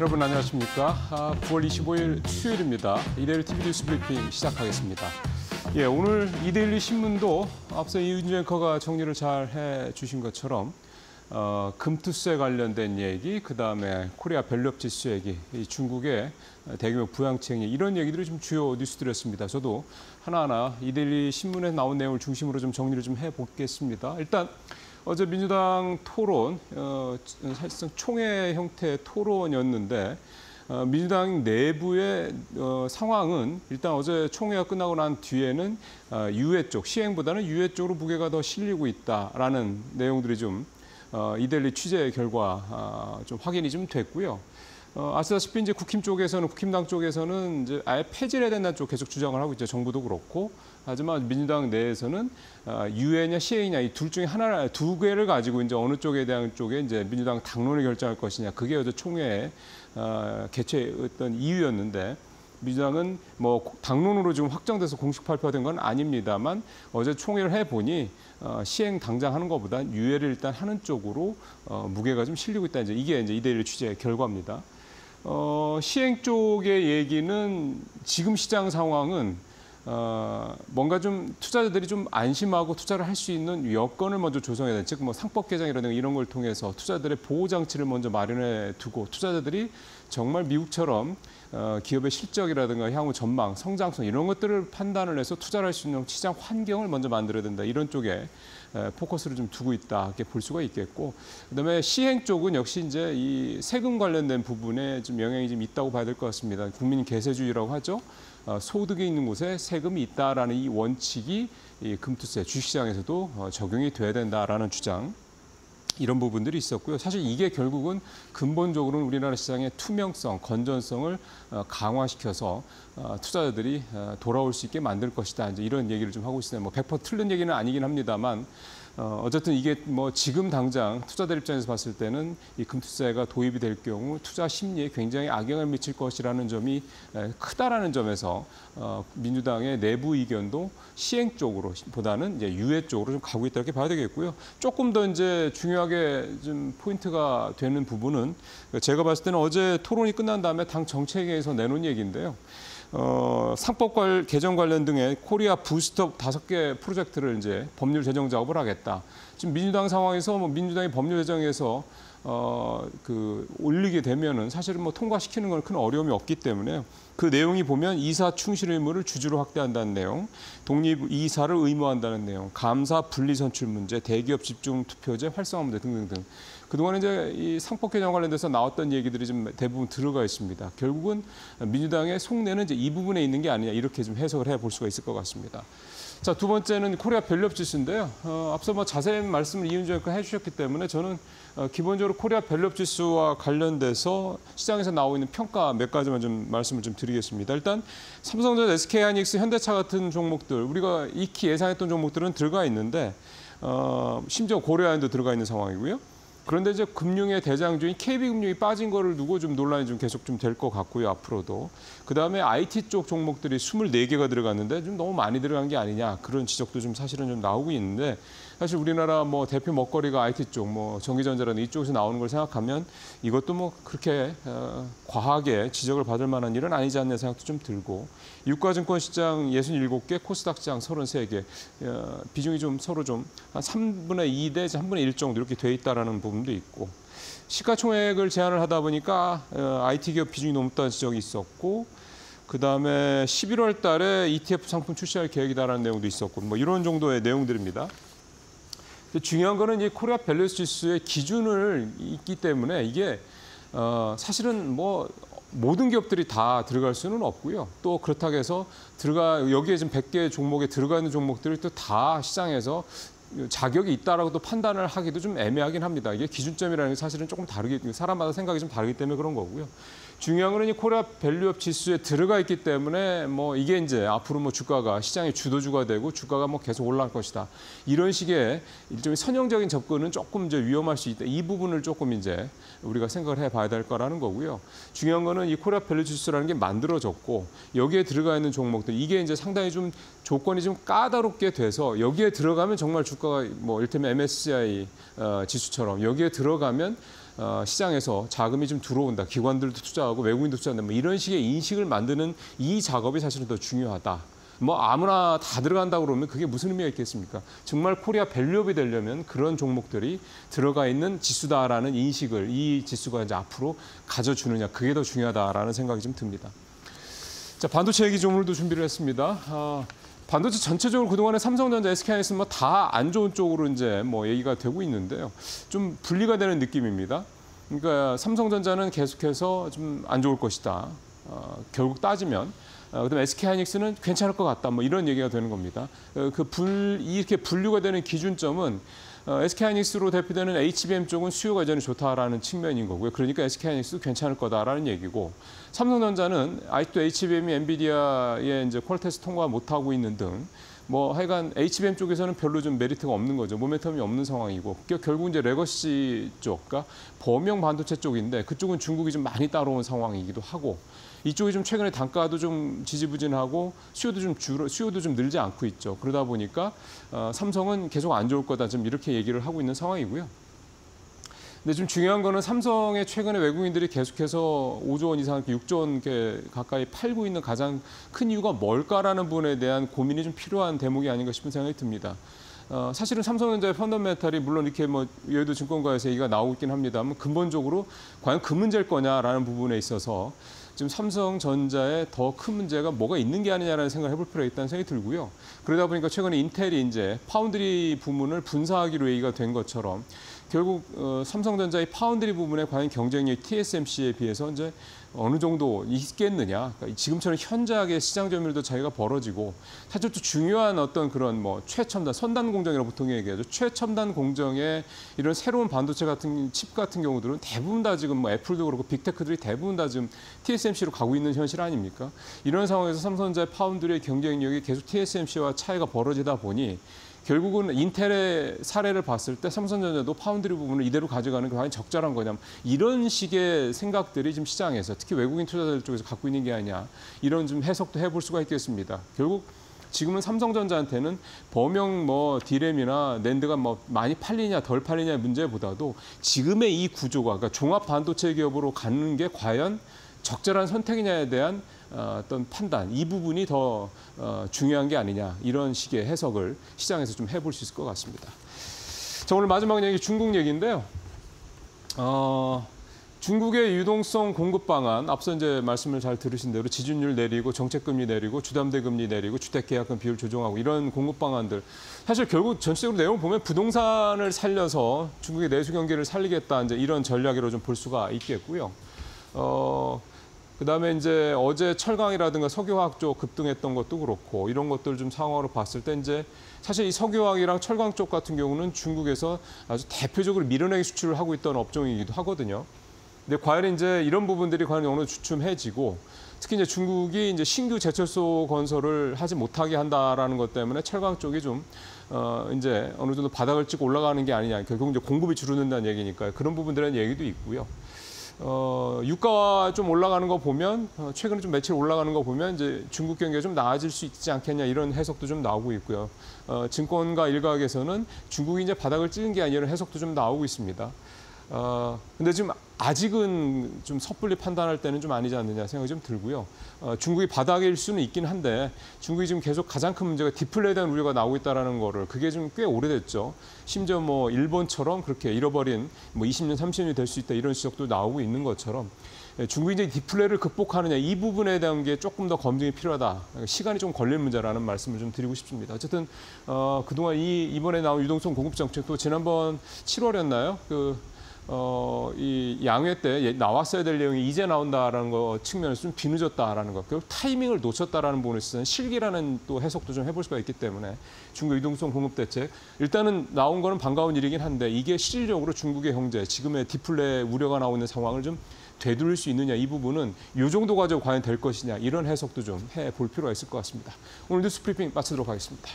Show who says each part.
Speaker 1: 여러분 안녕하십니까? 아, 9월 25일 수요일입니다. 이데일리 TV 뉴스 브리핑 시작하겠습니다. 예, 오늘 이데일리 신문도 앞서 이윤주 앵커가 정리를 잘 해주신 것처럼 어, 금투세 관련된 얘기, 그 다음에 코리아 밸류업 지수 얘기, 이 중국의 대규모 부양책이 이런 얘기들이 좀 주요 뉴스들이었습니다. 저도 하나하나 이데일리 신문에 나온 내용을 중심으로 좀 정리를 좀 해보겠습니다. 일단 어제 민주당 토론, 어, 사실상 총회 형태의 토론이었는데 어, 민주당 내부의 어, 상황은 일단 어제 총회가 끝나고 난 뒤에는 어, 유해 쪽, 시행보다는 유해 쪽으로 무게가 더 실리고 있다라는 내용들이 좀 어, 이델리 취재 결과 어, 좀 확인이 좀 됐고요. 어, 아시다시피 이제 국힘 쪽에서는 국힘당 쪽에서는 이제 아예 폐지를 해야 된다는 쪽 계속 주장을 하고 있죠. 정부도 그렇고. 하지만 민주당 내에서는 어, 유예냐 시행이냐 이 둘 중에 하나 두 개를 가지고 이제 어느 쪽에 대한 쪽에 이제 민주당 당론을 결정할 것이냐 그게 어제 총회에 어, 개최했던 이유였는데 민주당은 뭐 당론으로 지금 확정돼서 공식 발표된 건 아닙니다만 어제 총회를 해 보니 어, 시행 당장 하는 것보다 유예를 일단 하는 쪽으로 어, 무게가 좀 실리고 있다 이제 이게 이제 이대일 취재 결과입니다. 어, 시행 쪽의 얘기는 지금 시장 상황은 어, 뭔가 좀 투자자들이 좀 안심하고 투자를 할 수 있는 여건을 먼저 조성해야 되는 즉뭐 상법 개정이라든가 이런 걸 통해서 투자들의 보호 장치를 먼저 마련해 두고 투자자들이 정말 미국처럼 어, 기업의 실적이라든가 향후 전망, 성장성 이런 것들을 판단을 해서 투자를 할 수 있는 시장 환경을 먼저 만들어야 된다. 이런 쪽에 에, 포커스를 좀 두고 있다. 이렇게 볼 수가 있겠고 그다음에 시행 쪽은 역시 이제 이 세금 관련된 부분에 좀 영향이 좀 있다고 봐야 될 것 같습니다. 국민 개세주의라고 하죠. 어, 소득이 있는 곳에 세금이 있다라는 이 원칙이 이 금투세 주식시장에서도 어, 적용이 돼야 된다라는 주장. 이런 부분들이 있었고요. 사실 이게 결국은 근본적으로는 우리나라 시장의 투명성, 건전성을 어, 강화시켜서 어, 투자자들이 어, 돌아올 수 있게 만들 것이다. 이제 이런 얘기를 좀 하고 있어요. 뭐100% 틀린 얘기는 아니긴 합니다만 어, 어쨌든 이게 뭐 지금 당장 투자들 입장에서 봤을 때는 이 금투세가 도입이 될 경우 투자 심리에 굉장히 악영향을 미칠 것이라는 점이 크다라는 점에서 어, 민주당의 내부 의견도 시행 쪽으로 보다는 이제 유예 쪽으로 좀 가고 있다 이렇게 봐야 되겠고요. 조금 더 이제 중요하게 좀 포인트가 되는 부분은 제가 봤을 때는 어제 토론이 끝난 다음에 당 정책에서 내놓은 얘기인데요. 어, 상법 관, 개정 관련 등의 코리아 부스터 다섯 개 프로젝트를 이제 법률 제정 작업을 하겠다. 지금 민주당 상황에서 뭐 민주당이 법률 제정에서 어, 그 올리게 되면은 사실은 뭐 통과시키는 건 큰 어려움이 없기 때문에 그 내용이 보면 이사 충실 의무를 주주로 확대한다는 내용, 독립 이사를 의무화한다는 내용, 감사 분리 선출 문제, 대기업 집중 투표제 활성화 문제 등등등. 그동안 이제 이 상법 개정 관련돼서 나왔던 얘기들이 좀 대부분 들어가 있습니다. 결국은 민주당의 속내는 이제 이 부분에 있는 게 아니냐 이렇게 좀 해석을 해 볼 수가 있을 것 같습니다. 자, 두 번째는 코리아 밸류업 지수인데요. 어, 앞서 뭐 자세한 말씀을 이윤주 의원 해주셨기 때문에 저는 어, 기본적으로 코리아 밸류업 지수와 관련돼서 시장에서 나오고 있는 평가 몇 가지만 좀 말씀을 좀 드리겠습니다. 일단 삼성전자, SK하이닉스, 현대차 같은 종목들 우리가 익히 예상했던 종목들은 들어가 있는데 어, 심지어 고려아연도 들어가 있는 상황이고요. 그런데 이제 금융의 대장주인 KB금융이 빠진 거를 두고 좀 논란이 좀 계속 좀 될 것 같고요, 앞으로도. 그다음에 IT 쪽 종목들이 24개가 들어갔는데 좀 너무 많이 들어간 게 아니냐. 그런 지적도 좀 사실은 좀 나오고 있는데 사실 우리나라 뭐 대표 먹거리가 IT 쪽, 뭐 전기전자라는 이쪽에서 나오는 걸 생각하면 이것도 뭐 그렇게 어, 과하게 지적을 받을 만한 일은 아니지 않나 생각도 좀 들고 유가증권 시장 67개, 코스닥 시장 33개 어, 비중이 좀 서로 좀 한 3분의 2 대 3분의 1 정도 이렇게 돼 있다라는 부분도 있고 시가총액을 제한을 하다 보니까 어, IT 기업 비중이 높다는 지적이 있었고 그다음에 11월 달에 ETF 상품 출시할 계획이다라는 내용도 있었고 뭐 이런 정도의 내용들입니다. 중요한 거는 이 코리아 밸류업 지수의 기준을 있기 때문에 이게 어, 사실은 뭐 모든 기업들이 다 들어갈 수는 없고요. 또 그렇다고 해서 들어가 여기에 지금 100개 종목에 들어가 있는 종목들이 또 다 시장에서 자격이 있다라고 또 판단을 하기도 좀 애매하긴 합니다. 이게 기준점이라는 게 사실은 조금 다르기 사람마다 생각이 좀 다르기 때문에 그런 거고요. 중요한 거는 이 코리아 밸류업 지수에 들어가 있기 때문에 뭐 이게 이제 앞으로 뭐 주가가 시장의 주도주가 되고 주가가 뭐 계속 올라갈 것이다. 이런 식의 일종의 선형적인 접근은 조금 이제 위험할 수 있다. 이 부분을 조금 이제 우리가 생각을 해봐야 될 거라는 거고요. 중요한 거는 이 코리아 밸류업 지수라는 게 만들어졌고 여기에 들어가 있는 종목들 이게 이제 상당히 좀 조건이 좀 까다롭게 돼서 여기에 들어가면 정말 주가가 뭐 일테면 MSCI 어, 지수처럼 여기에 들어가면 어, 시장에서 자금이 좀 들어온다. 기관들도 투자하고 외국인도 투자한다. 뭐 이런 식의 인식을 만드는 이 작업이 사실은 더 중요하다. 뭐 아무나 다 들어간다 그러면 그게 무슨 의미가 있겠습니까? 정말 코리아 밸류업이 되려면 그런 종목들이 들어가 있는 지수다라는 인식을 이 지수가 이제 앞으로 가져주느냐 그게 더 중요하다라는 생각이 좀 듭니다. 자 반도체 얘기 좀 오늘도 준비를 했습니다. 아, 반도체 전체적으로 그동안에 삼성전자, SK하이닉스 뭐다 안 좋은 쪽으로 이제 뭐 얘기가 되고 있는데요. 좀 분리가 되는 느낌입니다. 그러니까 삼성전자는 계속해서 좀 안 좋을 것이다. 어, 결국 따지면 어, 그다음에 SK하이닉스는 괜찮을 것 같다. 뭐 이런 얘기가 되는 겁니다. 어, 그 불 이렇게 분류가 되는 기준점은 어, SK하이닉스로 대표되는 HBM 쪽은 수요가 여전히 좋다라는 측면인 거고요. 그러니까 SK하이닉스도 괜찮을 거다라는 얘기고 삼성전자는 아직도 HBM이 엔비디아의 이제 qual 테스트 통과 못 하고 있는 등 뭐 하여간 HBM 쪽에서는 별로 좀 메리트가 없는 거죠. 모멘텀이 없는 상황이고 결국 이제 legacy 쪽, 그러니까 범용 반도체 쪽인데 그쪽은 중국이 좀 많이 따라온 상황이기도 하고 이쪽이 좀 최근에 단가도 좀 지지부진하고 수요도 좀 줄어 수요도 좀 늘지 않고 있죠. 그러다 보니까 어, 삼성은 계속 안 좋을 거다 좀 이렇게 얘기를 하고 있는 상황이고요. 근데 좀 중요한 거는 삼성의 최근에 외국인들이 계속해서 5조 원 이상, 6조 원 가까이 팔고 있는 가장 큰 이유가 뭘까라는 부분에 대한 고민이 좀 필요한 대목이 아닌가 싶은 생각이 듭니다. 어, 사실은 삼성전자의 펀더멘탈이 물론 이렇게 뭐 여의도 증권가에서 얘기가 나오고 있긴 합니다만 근본적으로 과연 그 문제일 거냐라는 부분에 있어서 지금 삼성전자에 더 큰 문제가 뭐가 있는 게 아니냐라는 생각을 해볼 필요가 있다는 생각이 들고요. 그러다 보니까 최근에 인텔이 이제 파운드리 부문을 분사하기로 얘기가 된 것처럼 결국 어, 삼성전자의 파운드리 부분에 과연 경쟁력 TSMC에 비해서 이제 어느 정도 있겠느냐. 그러니까 지금처럼 현저하게 시장 점유율도 자기가 벌어지고 사실 또 중요한 어떤 그런 뭐 최첨단 선단 공정이라고 보통 얘기하죠. 최첨단 공정의 이런 새로운 반도체 같은 칩 같은 경우들은 대부분 다 지금 뭐 애플도 그렇고 빅테크들이 대부분 다 지금 TSMC로 가고 있는 현실 아닙니까? 이런 상황에서 삼성전자의 파운드리의 경쟁력이 계속 TSMC와 차이가 벌어지다 보니 결국은 인텔의 사례를 봤을 때 삼성전자도 파운드리 부분을 이대로 가져가는 게 과연 적절한 거냐 이런 식의 생각들이 지금 시장에서 특히 외국인 투자자들 쪽에서 갖고 있는 게 아니냐 이런 좀 해석도 해볼 수가 있겠습니다. 결국 지금은 삼성전자한테는 범용 뭐 디램이나 낸드가 뭐 많이 팔리냐 덜 팔리냐의 문제보다도 지금의 이 구조가 그러니까 종합 반도체 기업으로 가는 게 과연 적절한 선택이냐에 대한 어, 어떤 판단 이 부분이 더 어, 중요한 게 아니냐 이런 식의 해석을 시장에서 좀 해볼 수 있을 것 같습니다. 자 오늘 마지막 얘기 중국 얘기인데요. 어, 중국의 유동성 공급 방안 앞서 이제 말씀을 잘 들으신 대로 지준율 내리고 정책금리 내리고 주담대금리 내리고 주택계약금 비율 조정하고 이런 공급 방안들 사실 결국 전체적으로 내용 을 보면 부동산을 살려서 중국의 내수 경기를 살리겠다 이제 이런 전략으로 좀 볼 수가 있겠고요. 어, 그다음에 이제 어제 철강이라든가 석유화학 쪽 급등했던 것도 그렇고 이런 것들 좀 상황으로 봤을 때 이제 사실 이 석유화학이랑 철강 쪽 같은 경우는 중국에서 아주 대표적으로 밀어내기 수출을 하고 있던 업종이기도 하거든요. 근데 과연 이제 이런 부분들이 과연 어느 주춤해지고 특히 이제 중국이 이제 신규 제철소 건설을 하지 못하게 한다라는 것 때문에 철강 쪽이 좀 어, 이제 어느 정도 바닥을 찍고 올라가는 게 아니냐. 결국 이제 공급이 줄어든다는 얘기니까요. 그런 부분들은 얘기도 있고요. 어, 유가가 좀 올라가는 거 보면 어, 최근에 좀 며칠 올라가는 거 보면 이제 중국 경기가 좀 나아질 수 있지 않겠냐 이런 해석도 좀 나오고 있고요. 어, 증권가 일각에서는 중국이 이제 바닥을 찍은 게 아니라 해석도 좀 나오고 있습니다. 어, 근데 지금 아직은 좀 섣불리 판단할 때는 좀 아니지 않느냐 생각이 좀 들고요. 어, 중국이 바닥일 수는 있긴 한데 중국이 지금 계속 가장 큰 문제가 디플레에 대한 우려가 나오고 있다는 거를 그게 좀 꽤 오래됐죠. 심지어 뭐 일본처럼 그렇게 잃어버린 뭐 20년, 30년이 될 수 있다 이런 지적도 나오고 있는 것처럼 예, 중국이 이제 디플레를 극복하느냐 이 부분에 대한 게 조금 더 검증이 필요하다. 시간이 좀 걸릴 문제라는 말씀을 좀 드리고 싶습니다. 어쨌든 어, 그동안 이 이번에 나온 유동성 공급 정책도 지난번 7월이었나요? 그 어, 이 양회 때 나왔어야 될 내용이 이제 나온다라는 거 측면에서 좀 뒤늦었다라는 것. 결국 타이밍을 놓쳤다라는 부분에 있어서는 실기라는 또 해석도 좀 해볼 수가 있기 때문에 중국 유동성 공급 대책 일단은 나온 거는 반가운 일이긴 한데 이게 실질적으로 중국의 경제 지금의 디플레 우려가 나오고 있는 상황을 좀 되돌릴 수 있느냐 이 부분은 이 정도 가지고 과연 될 것이냐 이런 해석도 좀 해볼 필요가 있을 것 같습니다. 오늘 뉴스 브리핑 마치도록 하겠습니다.